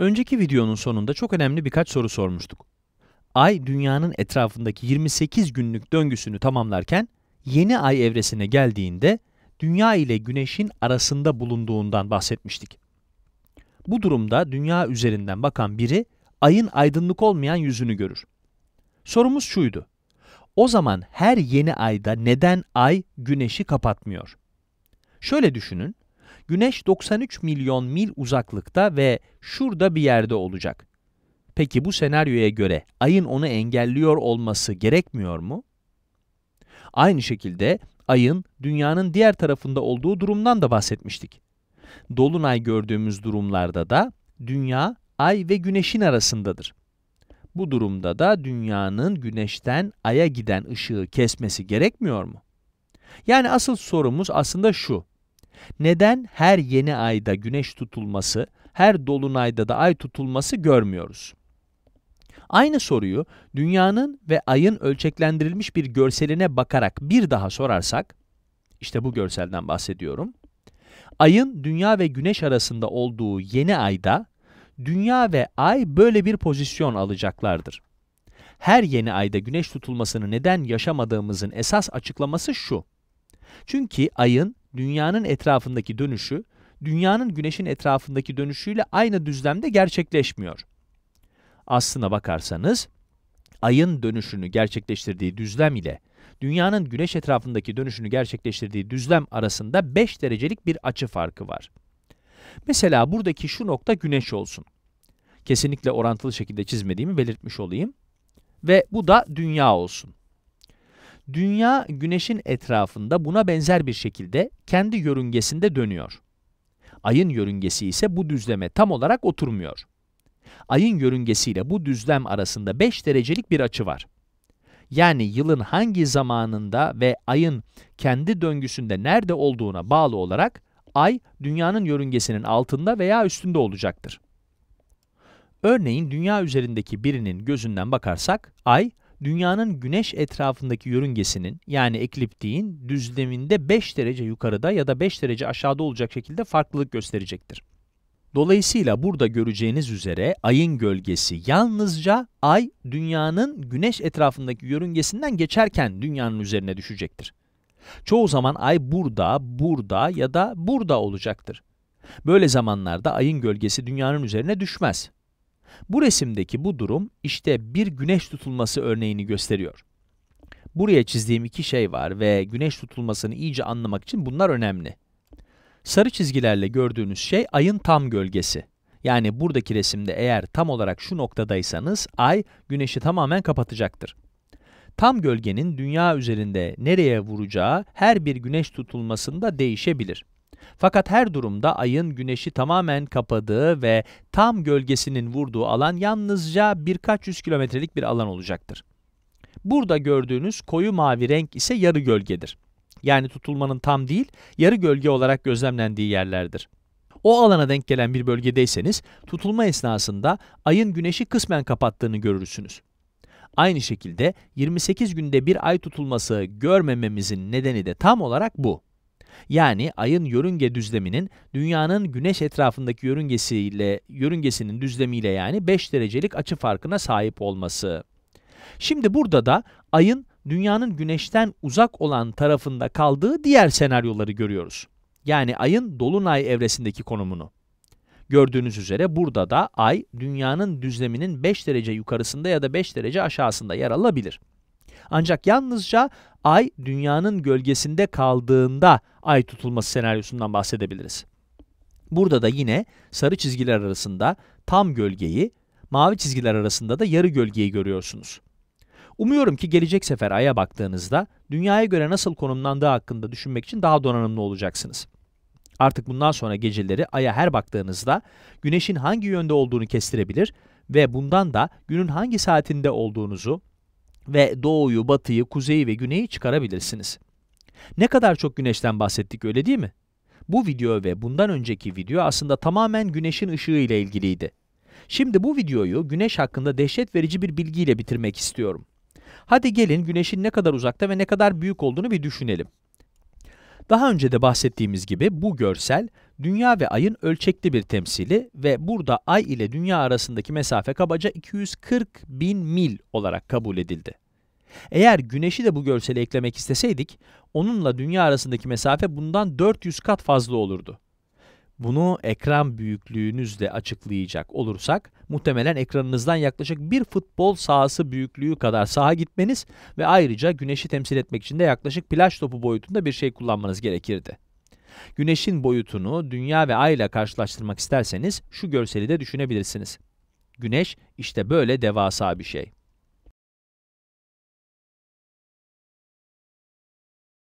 Önceki videonun sonunda çok önemli birkaç soru sormuştuk. Ay, dünyanın etrafındaki 28 günlük döngüsünü tamamlarken, yeni ay evresine geldiğinde, dünya ile güneşin arasında bulunduğundan bahsetmiştik. Bu durumda dünya üzerinden bakan biri, ayın aydınlık olmayan yüzünü görür. Sorumuz şuydu. O zaman her yeni ayda neden ay güneşi kapatmıyor? Şöyle düşünün, güneş 93 milyon mil uzaklıkta ve şurada bir yerde olacak. Peki bu senaryoya göre ayın onu engelliyor olması gerekmiyor mu? Aynı şekilde ayın dünyanın diğer tarafında olduğu durumdan da bahsetmiştik. Dolunay gördüğümüz durumlarda da dünya ay ve güneşin arasındadır. Bu durumda da dünyanın güneşten aya giden ışığı kesmesi gerekmiyor mu? Yani asıl sorumuz aslında şu. Neden her yeni ayda güneş tutulması, her dolunayda da ay tutulması görmüyoruz? Aynı soruyu dünyanın ve ayın ölçeklendirilmiş bir görseline bakarak bir daha sorarsak, işte bu görselden bahsediyorum. Ayın dünya ve güneş arasında olduğu yeni ayda, dünya ve ay böyle bir pozisyon alacaklardır. Her yeni ayda güneş tutulmasını neden yaşamadığımızın esas açıklaması şu. Çünkü ayın dünyanın etrafındaki dönüşü, dünyanın güneşin etrafındaki dönüşüyle aynı düzlemde gerçekleşmiyor. Aslına bakarsanız, ayın dönüşünü gerçekleştirdiği düzlem ile dünyanın güneş etrafındaki dönüşünü gerçekleştirdiği düzlem arasında 5 derecelik bir açı farkı var. Mesela buradaki şu nokta güneş olsun. Kesinlikle orantılı şekilde çizmediğimi belirtmiş olayım. Ve bu da dünya olsun. Dünya, güneşin etrafında buna benzer bir şekilde kendi yörüngesinde dönüyor. Ayın yörüngesi ise bu düzleme tam olarak oturmuyor. Ayın yörüngesiyle bu düzlem arasında 5 derecelik bir açı var. Yani yılın hangi zamanında ve ayın kendi döngüsünde nerede olduğuna bağlı olarak ay dünyanın yörüngesinin altında veya üstünde olacaktır. Örneğin dünya üzerindeki birinin gözünden bakarsak ay dünyanın güneş etrafındaki yörüngesinin yani ekliptiğin düzleminde 5 derece yukarıda ya da 5 derece aşağıda olacak şekilde farklılık gösterecektir. Dolayısıyla burada göreceğiniz üzere ayın gölgesi yalnızca ay dünyanın güneş etrafındaki yörüngesinden geçerken dünyanın üzerine düşecektir. Çoğu zaman ay burada, burada ya da burada olacaktır. Böyle zamanlarda ayın gölgesi dünyanın üzerine düşmez. Bu resimdeki bu durum işte bir güneş tutulması örneğini gösteriyor. Buraya çizdiğim iki şey var ve güneş tutulmasını iyice anlamak için bunlar önemli. Sarı çizgilerle gördüğünüz şey ayın tam gölgesi. Yani buradaki resimde eğer tam olarak şu noktadaysanız ay güneşi tamamen kapatacaktır. Tam gölgenin dünya üzerinde nereye vuracağı her bir güneş tutulmasında değişebilir. Fakat her durumda ayın güneşi tamamen kapadığı ve tam gölgesinin vurduğu alan yalnızca birkaç yüz kilometrelik bir alan olacaktır. Burada gördüğünüz koyu mavi renk ise yarı gölgedir. Yani tutulmanın tam değil, yarı gölge olarak gözlemlendiği yerlerdir. O alana denk gelen bir bölgedeyseniz, tutulma esnasında ayın güneşi kısmen kapattığını görürsünüz. Aynı şekilde 28 günde bir ay tutulması görmememizin nedeni de tam olarak bu. Yani ayın yörünge düzleminin dünyanın güneş etrafındaki yörüngesiyle yörüngesinin düzlemiyle yani 5 derecelik açı farkına sahip olması. Şimdi burada da ayın dünyanın güneşten uzak olan tarafında kaldığı diğer senaryoları görüyoruz. Yani ayın dolunay evresindeki konumunu. Gördüğünüz üzere burada da ay dünyanın düzleminin 5 derece yukarısında ya da 5 derece aşağısında yer alabilir. Ancak yalnızca ay dünyanın gölgesinde kaldığında ay tutulması senaryosundan bahsedebiliriz. Burada da yine sarı çizgiler arasında tam gölgeyi, mavi çizgiler arasında da yarı gölgeyi görüyorsunuz. Umuyorum ki gelecek sefer Ay'a baktığınızda, dünyaya göre nasıl konumlandığı hakkında düşünmek için daha donanımlı olacaksınız. Artık bundan sonra geceleri Ay'a her baktığınızda, güneşin hangi yönde olduğunu kestirebilir ve bundan da günün hangi saatinde olduğunuzu ve doğuyu, batıyı, kuzeyi ve güneyi çıkarabilirsiniz. Ne kadar çok güneşten bahsettik öyle değil mi? Bu video ve bundan önceki video aslında tamamen güneşin ışığı ile ilgiliydi. Şimdi bu videoyu güneş hakkında dehşet verici bir bilgiyle bitirmek istiyorum. Hadi gelin güneşin ne kadar uzakta ve ne kadar büyük olduğunu bir düşünelim. Daha önce de bahsettiğimiz gibi bu görsel, Dünya ve Ay'ın ölçekli bir temsili ve burada Ay ile Dünya arasındaki mesafe kabaca 240 bin mil olarak kabul edildi. Eğer Güneş'i de bu görsele eklemek isteseydik, onunla Dünya arasındaki mesafe bundan 400 kat fazla olurdu. Bunu ekran büyüklüğünüzle açıklayacak olursak, muhtemelen ekranınızdan yaklaşık bir futbol sahası büyüklüğü kadar saha gitmeniz ve ayrıca güneşi temsil etmek için de yaklaşık plaj topu boyutunda bir şey kullanmanız gerekirdi. Güneşin boyutunu dünya ve ay ile karşılaştırmak isterseniz şu görseli de düşünebilirsiniz. Güneş işte böyle devasa bir şey.